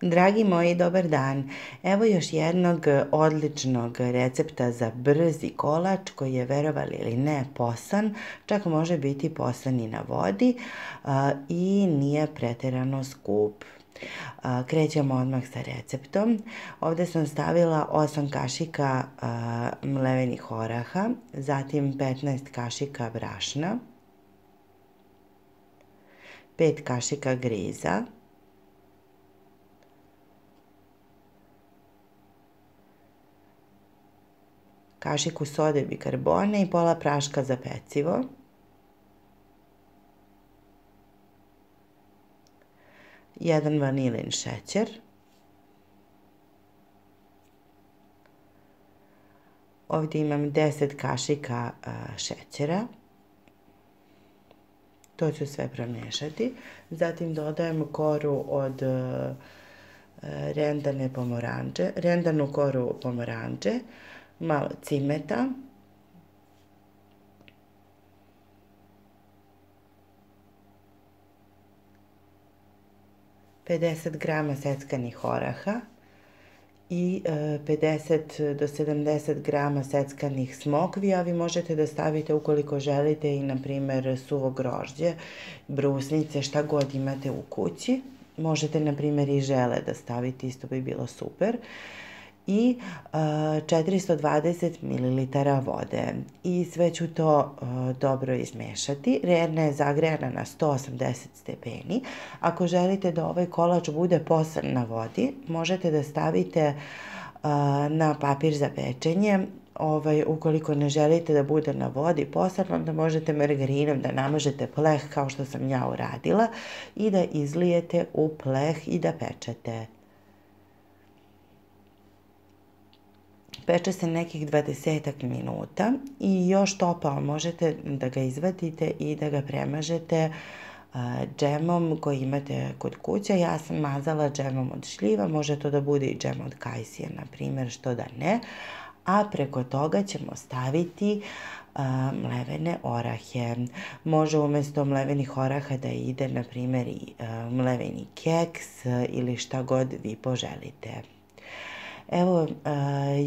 Dragi moji, dobar dan. Evo još jednog odličnog recepta za brzi kolač koji je, verovali ili ne, posan. Čak može biti posan i na vodi a, i nije preterano skup. A, krećemo odmah sa receptom. Ovde sam stavila 8 kašika mlevenih oraha, zatim 15 kašika brašna, 5 kašika griza, kašiku sode bikarbone i pola praška za pecivo. Jedan vanilin šećer. Ovdje imam 10 kašika šećera. To ću sve promješati. Zatim dodajem koru od rendane pomoranđe, rendanu koru pomoranđe, malo cimeta, pedeset grama seckanih oraha i 50 e, do 70 grama seckanih smokvi, a vi možete da stavite ukoliko želite i, na primer, suvo grožđe, brusnice, šta god imate u kući. Možete, na primer, i žele da stavite, isto bi bilo super. Uh, i uh, 420 ml vode. I sve ću to uh, dobro izmešati. Rerna je zagrejana na 180 stepeni. Ako želite da ovaj kolač bude posan na vodi, možete da stavite uh, na papir za pečenje ovaj, ukoliko ne želite da bude na vodi posebno, onda možete margarinom da namažete pleh kao što sam ja uradila i da izlijete u pleh i da pečete. Peče se nekih 20 minuta i još topao možete da ga izvadite i da ga premažete džemom koji imate kod kuće. Ja sam mazala džemom od šljiva, može to da bude i džem od kajsije, na primjer, što da ne. A preko toga ćemo staviti mlevene orahe. Može umesto mlevenih oraha da ide, na primjer, i mleveni keks ili šta god vi poželite. Evo uh,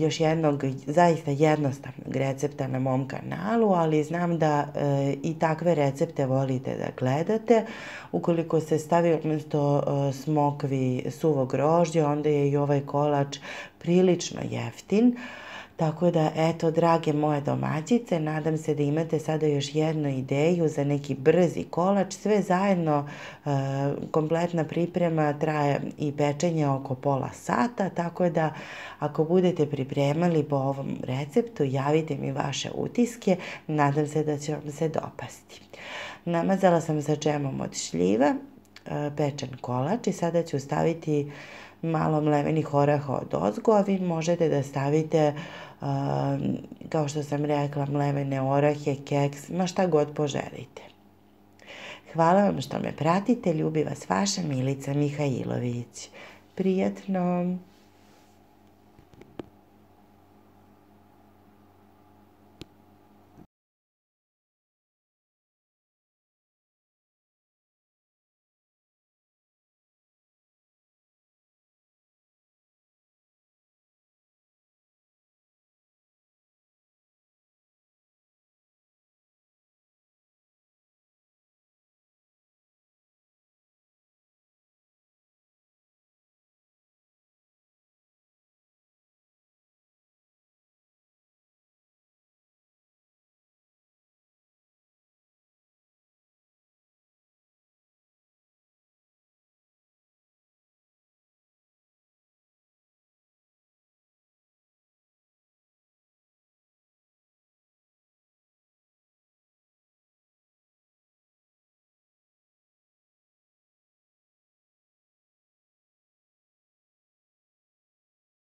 još jednog zaista jednostavnog recepta na mom kanalu, ali znam da uh, i takve recepte volite da gledate. Ukoliko se stavi umjesto uh, smokvi suvo grožđe, onda je i ovaj kolač prilično jeftin. Uh, Tako da, eto, drage moje domaćice, nadam se da imate sada još jednu ideju za neki brzi kolač. Sve zajedno, e, kompletna priprema traje i pečenje oko pola sata, tako da ako budete pripremali po ovom receptu, javite mi vaše utiske, nadam se da će vam se dopasti. Namazala sam sa džemom od šljiva, e, pečen kolač i sada ću staviti malo mlevenih oraha od ozgo, a vi možete da stavite, uh, kao što sam rekla, mlevene orahe, keks, ma šta god poželite. Hvala vam što me pratite, ljubi vas vaša Milica Mihajlović. Prijetno!